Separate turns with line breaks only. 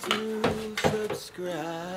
To subscribe.